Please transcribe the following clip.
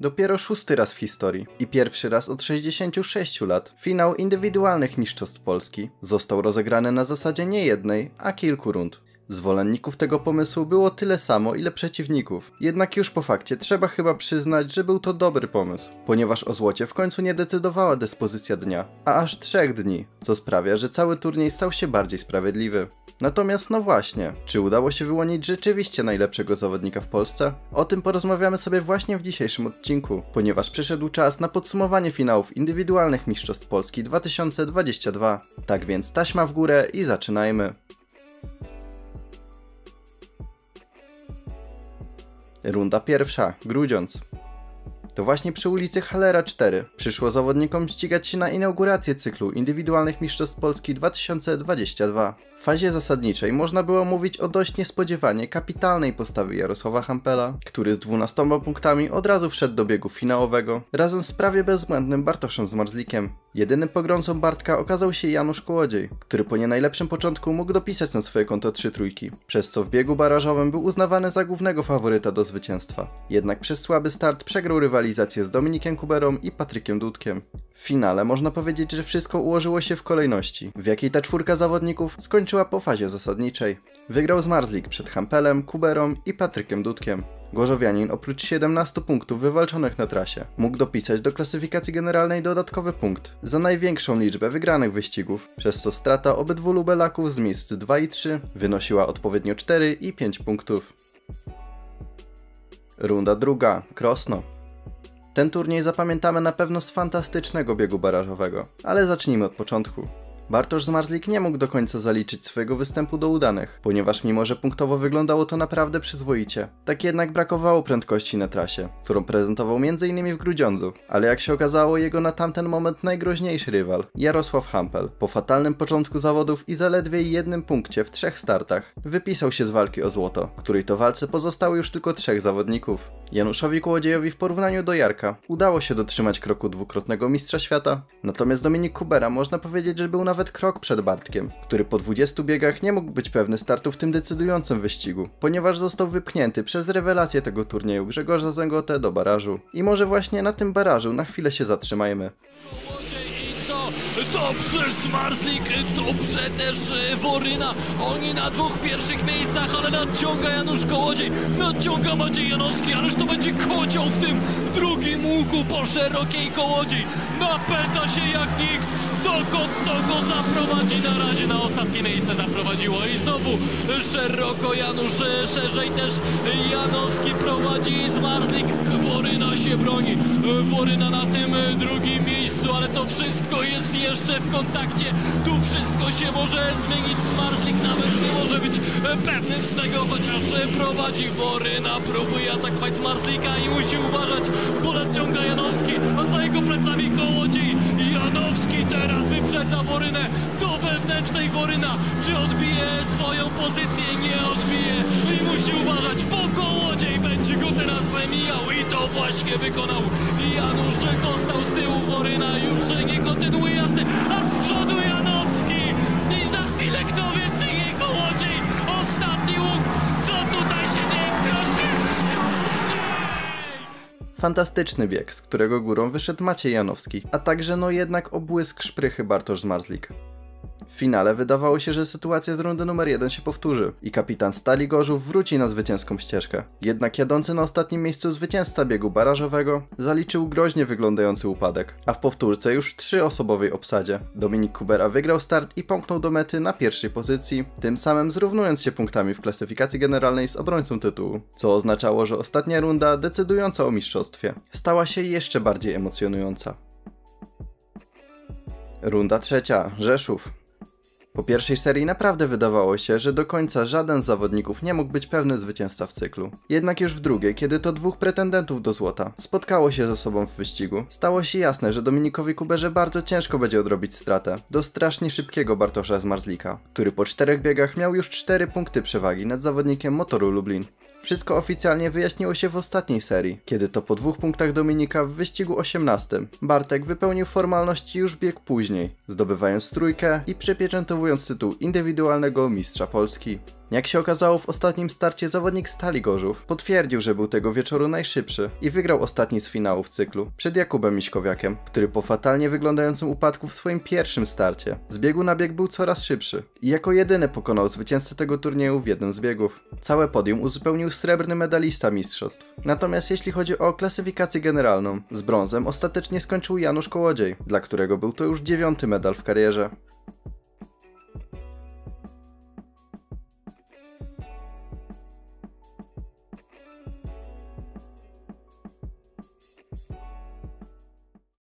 Dopiero szósty raz w historii i pierwszy raz od 66 lat finał indywidualnych mistrzostw Polski został rozegrany na zasadzie nie jednej, a kilku rund. Zwolenników tego pomysłu było tyle samo, ile przeciwników. Jednak już po fakcie trzeba chyba przyznać, że był to dobry pomysł, ponieważ o złocie w końcu nie decydowała dyspozycja dnia, a aż trzech dni, co sprawia, że cały turniej stał się bardziej sprawiedliwy. Natomiast no właśnie, czy udało się wyłonić rzeczywiście najlepszego zawodnika w Polsce? O tym porozmawiamy sobie właśnie w dzisiejszym odcinku, ponieważ przyszedł czas na podsumowanie finałów indywidualnych Mistrzostw Polski 2022. Tak więc taśma w górę i zaczynajmy. Runda pierwsza, Grudziądz. To właśnie przy ulicy Halera 4 przyszło zawodnikom ścigać się na inaugurację cyklu indywidualnych Mistrzostw Polski 2022. Fazie zasadniczej można było mówić o dość niespodziewanie kapitalnej postawie Jarosława Hampela, który z 12 punktami od razu wszedł do biegu finałowego, razem z prawie bezbłędnym Bartoszem Zmarzlikiem. Jedynym pogrącą Bartka okazał się Janusz Kołodziej, który po nie najlepszym początku mógł dopisać na swoje konto trzy trójki, przez co w biegu barażowym był uznawany za głównego faworyta do zwycięstwa. Jednak przez słaby start przegrał rywalizację z Dominikiem Kuberą i Patrykiem Dudkiem. W finale można powiedzieć, że wszystko ułożyło się w kolejności, w jakiej ta czwórka zawodników skończyła po fazie zasadniczej. Wygrał Zmarzlik przed Hampelem, Kuberą i Patrykiem Dudkiem. Gorzowianin oprócz 17 punktów wywalczonych na trasie mógł dopisać do klasyfikacji generalnej dodatkowy punkt za największą liczbę wygranych wyścigów, przez co strata obydwu lubelaków z miejsc 2 i 3 wynosiła odpowiednio 4 i 5 punktów. Runda druga, Krosno. Ten turniej zapamiętamy na pewno z fantastycznego biegu barażowego, ale zacznijmy od początku. Bartosz Zmarzlik nie mógł do końca zaliczyć swojego występu do udanych, ponieważ mimo, że punktowo wyglądało to naprawdę przyzwoicie, tak jednak brakowało prędkości na trasie, którą prezentował m.in. w Grudziądzu, ale jak się okazało jego na tamten moment najgroźniejszy rywal, Jarosław Hampel, po fatalnym początku zawodów i zaledwie jednym punkcie w trzech startach, wypisał się z walki o złoto, której to walce pozostało już tylko trzech zawodników. Januszowi Kłodziejowi w porównaniu do Jarka udało się dotrzymać kroku dwukrotnego mistrza świata, natomiast Dominik Kubera można powiedzieć, że był nawet nawet krok przed Bartkiem, który po 20 biegach nie mógł być pewny startu w tym decydującym wyścigu, ponieważ został wypchnięty przez rewelację tego turnieju Grzegorza Zęgotę do barażu. I może właśnie na tym barażu na chwilę się zatrzymajmy. Dobrze Smarslik, dobrze też e, Woryna. Oni na dwóch pierwszych miejscach, ale nadciąga Janusz Kołodziej, nadciąga Maciej Janowski, ależ to będzie kocioł w tym drugim łuku po szerokiej Kołodziej. Napędza się jak nikt, dokąd to go zaprowadzi? Na razie na ostatnie miejsce zaprowadziło. I znowu szeroko Janusz, szerzej też Janowski prowadzi. Zmarzlik, Woryna się broni, Woryna na tym drugim miejscu, ale to wszystko jest jeszcze w kontakcie, tu wszystko się może zmienić, Zmarzlik nawet nie może być pewnym swego, chociaż prowadzi Woryna, próbuje atakować Zmarzlika i musi uważać, bo nadciąga Janowski, a za jego plecami kołodziej Janowski teraz wyprzedza Worynę. Do wewnętrznej Woryna. Czy odbije swoją pozycję? Nie odbije. I musi uważać, bo kołodziej mijał i to właśnie wykonał. Janusz został z tyłu Woryna, już nie kontynuuje jazdy, a z przodu Janowski i za chwilę kto wie, czy nie kołodziej. Ostatni łuk, co tutaj się dzieje w Krośnie? Fantastyczny bieg, z którego górą wyszedł Maciej Janowski, a także no jednak obłysk szprychy Bartosz Zmarzlik. W finale wydawało się, że sytuacja z rundy numer 1 się powtórzy i kapitan Stali Gorzów wróci na zwycięską ścieżkę. Jednak jadący na ostatnim miejscu zwycięzca biegu barażowego zaliczył groźnie wyglądający upadek, a w powtórce już trzyosobowej obsadzie. Dominik Kubera wygrał start i pomknął do mety na pierwszej pozycji, tym samym zrównując się punktami w klasyfikacji generalnej z obrońcą tytułu, co oznaczało, że ostatnia runda decydująca o mistrzostwie stała się jeszcze bardziej emocjonująca. Runda trzecia, Rzeszów. Po pierwszej serii naprawdę wydawało się, że do końca żaden z zawodników nie mógł być pewny zwycięzca w cyklu. Jednak już w drugiej, kiedy to dwóch pretendentów do złota spotkało się ze sobą w wyścigu, stało się jasne, że Dominikowi Kuberze bardzo ciężko będzie odrobić stratę do strasznie szybkiego Bartosza Zmarzlika, który po czterech biegach miał już 4 punkty przewagi nad zawodnikiem motoru Lublin. Wszystko oficjalnie wyjaśniło się w ostatniej serii, kiedy to po dwóch punktach Dominika w wyścigu 18 Bartek wypełnił formalności już bieg później, zdobywając trójkę i przepieczętowując tytuł indywidualnego mistrza Polski. Jak się okazało w ostatnim starcie zawodnik Stali Gorzów potwierdził, że był tego wieczoru najszybszy i wygrał ostatni z finałów cyklu przed Jakubem Miśkowiakiem, który po fatalnie wyglądającym upadku w swoim pierwszym starcie z biegu na bieg był coraz szybszy i jako jedyny pokonał zwycięzcę tego turnieju w jednym z biegów. Całe podium uzupełnił srebrny medalista mistrzostw. Natomiast jeśli chodzi o klasyfikację generalną, z brązem ostatecznie skończył Janusz Kołodziej, dla którego był to już dziewiąty medal w karierze.